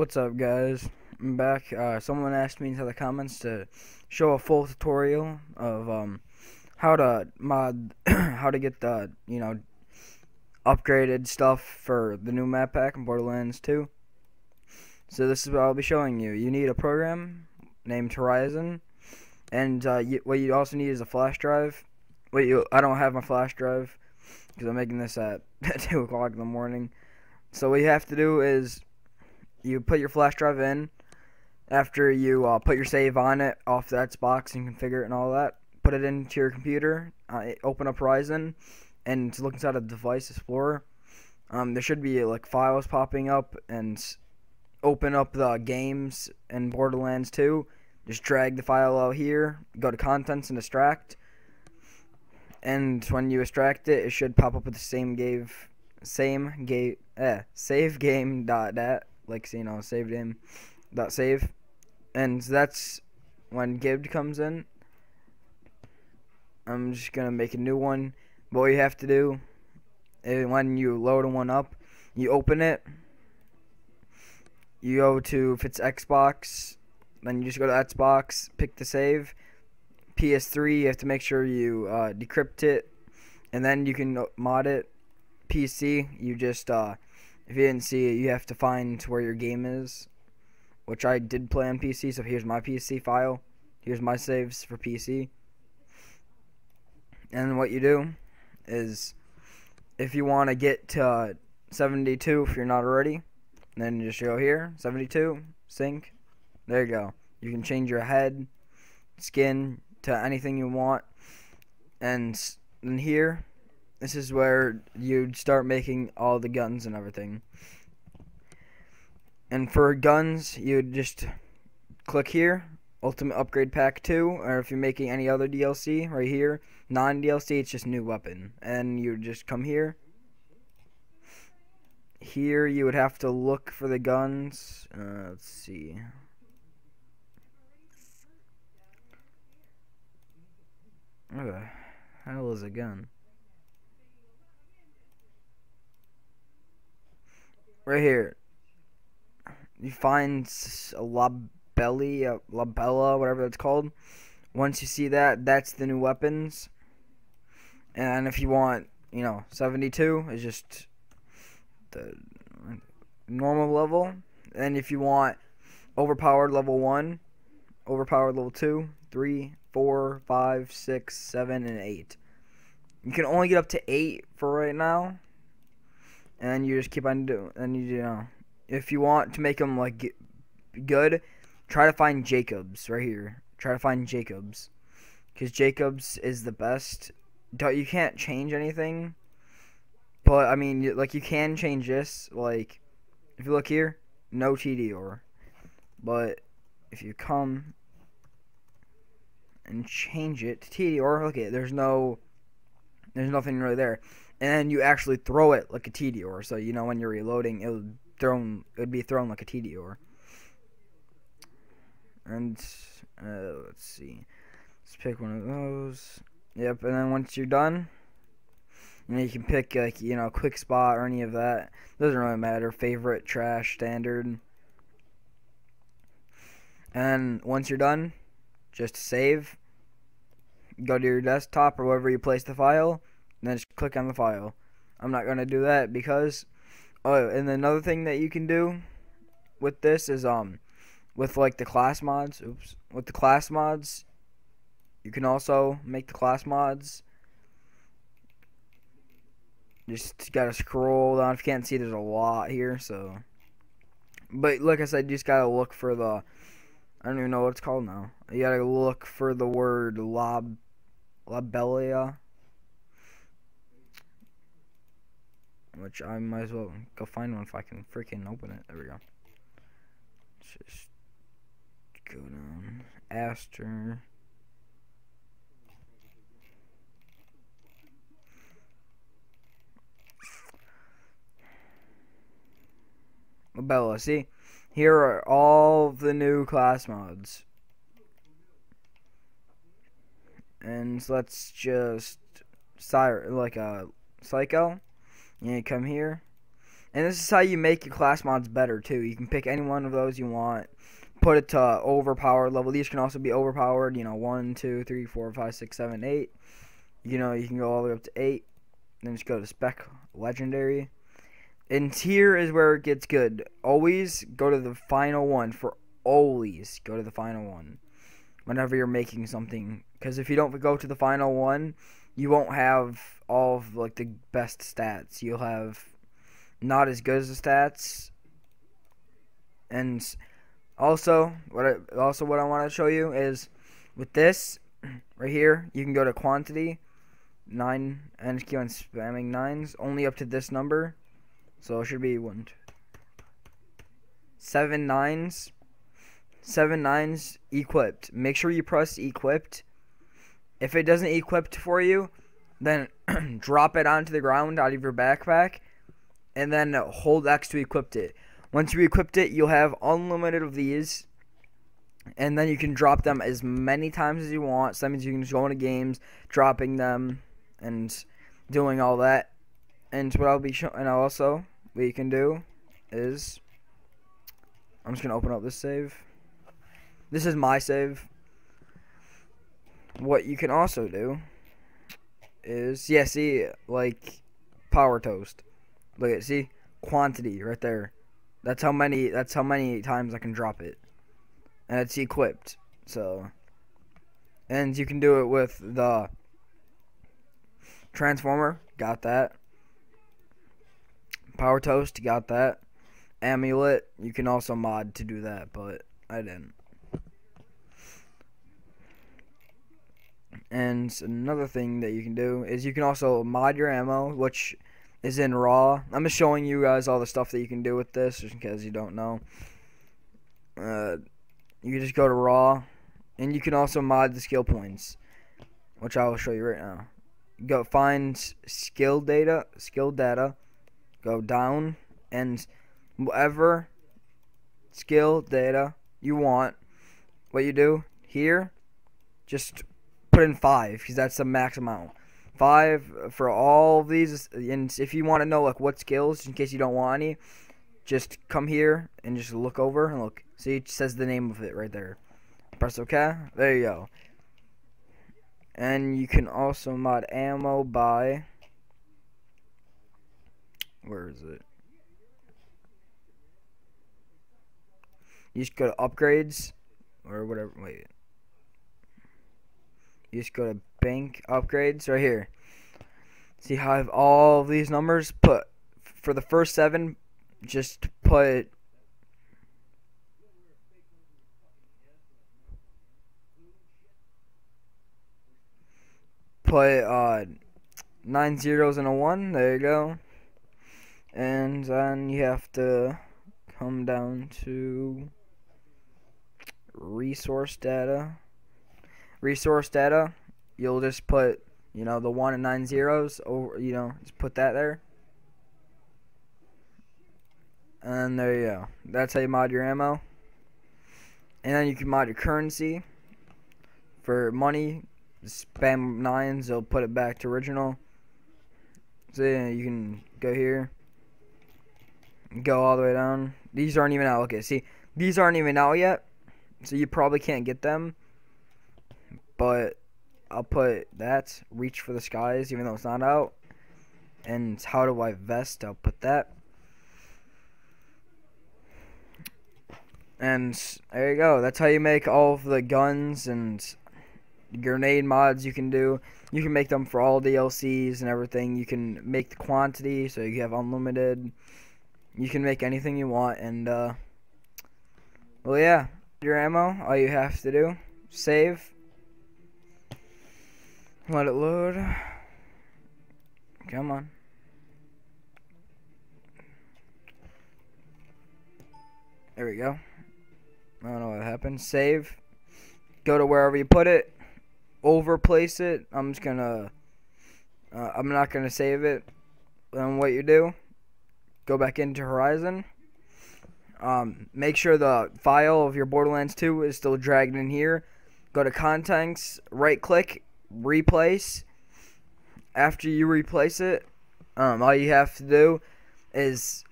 what's up guys? I'm back. Uh, someone asked me into the comments to show a full tutorial of um, how to mod, how to get the, you know, upgraded stuff for the new map pack in Borderlands 2. So this is what I'll be showing you. You need a program named Horizon, and uh, you, what you also need is a flash drive. Wait, you, I don't have my flash drive because I'm making this at 2 o'clock in the morning. So what you have to do is you put your flash drive in after you uh, put your save on it off the Xbox and configure it and all that. Put it into your computer, uh, open up Horizon, and look inside of Device Explorer. Um, there should be like files popping up and open up the games in Borderlands 2. Just drag the file out here, go to Contents and Extract. And when you extract it, it should pop up with the same game, same game, eh, save game dot dat like know saved him. dot save. And that's when Gibbed comes in. I'm just gonna make a new one. But what you have to do is when you load a one up you open it. You go to if it's Xbox then you just go to Xbox pick the save. PS3 you have to make sure you uh, decrypt it. And then you can mod it. PC you just uh, if you didn't see it, you have to find where your game is, which I did play on PC. So here's my PC file. Here's my saves for PC. And what you do is, if you want to get to 72, if you're not already, then you just go here, 72, sync. There you go. You can change your head, skin to anything you want. And then here, this is where you'd start making all the guns and everything. And for guns, you'd just click here, Ultimate Upgrade Pack 2, or if you're making any other DLC, right here, non-DLC, it's just new weapon. And you'd just come here. Here, you would have to look for the guns. Uh, let's see. Where the hell is a gun? Right here. You find a labelli, a labella, whatever it's called. Once you see that, that's the new weapons. And if you want, you know, 72 is just the normal level. And if you want overpowered level 1, overpowered level 2, 3, 4, 5, 6, 7, and 8. You can only get up to 8 for right now and you just keep on doing. And you, you know, if you want to make them like good, try to find Jacobs right here. Try to find Jacobs, because Jacobs is the best. Don't you can't change anything, but I mean, like you can change this. Like, if you look here, no TDR, but if you come and change it to TDR, look at there's no, there's nothing really there and you actually throw it like a Tediore. So you know when you're reloading, it would thrown it would be thrown like a Tediore. And uh, let's see, let's pick one of those. Yep, and then once you're done, you, know, you can pick like you know quick spot or any of that. Doesn't really matter. Favorite, trash, standard. And once you're done, just save. Go to your desktop or wherever you place the file and then just click on the file. I'm not gonna do that because oh and another thing that you can do with this is um with like the class mods oops with the class mods you can also make the class mods. Just gotta scroll down. If you can't see there's a lot here so. But like I said you just gotta look for the I don't even know what it's called now. You gotta look for the word lob labelia Which I might as well go find one if I can freaking open it. There we go. Just go down. Aster. Bella, see? Here are all the new class mods. And let's just sire like a psycho. You come here, And this is how you make your class mods better too. You can pick any one of those you want. Put it to overpowered level. These can also be overpowered. You know, one, two, three, four, five, six, seven, eight. You know, you can go all the way up to eight. Then just go to spec legendary. And here is where it gets good. Always go to the final one. For always go to the final one. Whenever you're making something. Because if you don't go to the final one, you won't have all of like the best stats. You'll have not as good as the stats. And also, what I, also what I want to show you is with this right here, you can go to quantity, nine, and keep on spamming nines, only up to this number. So it should be one, two, seven nines, seven nines equipped. Make sure you press equipped. If it doesn't equip for you, then drop it onto the ground out of your backpack and then hold X to equip it. Once you equipped it, you'll have unlimited of these, and then you can drop them as many times as you want. So that means you can just go into games, dropping them, and doing all that. And what I'll be showing, and also what you can do is, I'm just gonna open up this save. This is my save. What you can also do is, yeah, see, like power toast. Look at see quantity right there. That's how many. That's how many times I can drop it, and it's equipped. So, and you can do it with the transformer. Got that. Power toast. Got that. Amulet. You can also mod to do that, but I didn't. And another thing that you can do is you can also mod your ammo, which is in raw. I'm just showing you guys all the stuff that you can do with this, just in case you don't know. Uh, you just go to raw, and you can also mod the skill points, which I will show you right now. Go find skill data, skill data, go down, and whatever skill data you want, what you do here, just put in five because that's the max amount five for all of these. And if you want to know like what skills, in case you don't want any, just come here and just look over and look. See, it says the name of it right there. Press OK. There you go. And you can also mod ammo by. Where is it? You just go to upgrades or whatever. Wait. You just go to bank upgrades right here. See how I have all these numbers? Put for the first seven, just put put uh nine zeros and a one. There you go. And then you have to come down to resource data. Resource data you'll just put, you know, the one and nine zeros over, you know, just put that there. And there you go. That's how you mod your ammo. And then you can mod your currency. For money, spam nines, they'll put it back to original. So yeah, you can go here. Go all the way down. These aren't even out. Okay, see, these aren't even out yet. So you probably can't get them. But I'll put that reach for the skies, even though it's not out. And how do I vest? I'll put that. And there you go. That's how you make all of the guns and grenade mods you can do. You can make them for all the DLCs and everything. You can make the quantity so you have unlimited. You can make anything you want. And, uh, well, yeah. Your ammo, all you have to do, save let it load. Come on. There we go. I don't know what happened. Save. Go to wherever you put it. Overplace it. I'm just gonna. Uh, I'm not gonna save it. Then what you do? Go back into Horizon. Um, make sure the file of your Borderlands 2 is still dragged in here. Go to Contents. Right click replace, after you replace it, um, all you have to do is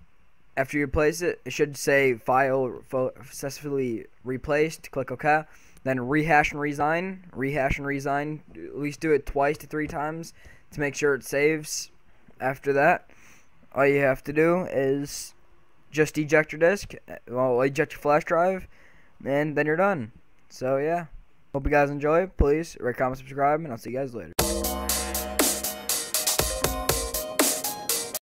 after you replace it, it should say file successfully replaced. Click OK. Then rehash and resign. Rehash and resign. At least do it twice to three times to make sure it saves. After that, all you have to do is just eject your disk. Well, eject your flash drive, and then you're done. So yeah. Hope you guys enjoy. Please rate, comment, subscribe, and I'll see you guys later.